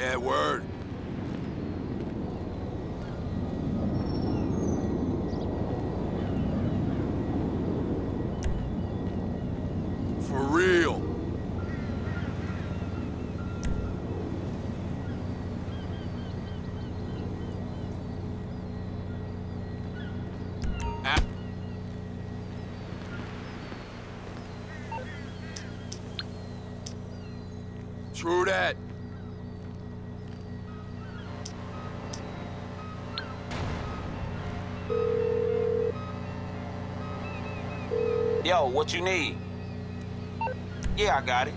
Yeah, word. For real. Ah. True that. Yo, what you need? Yeah, I got it.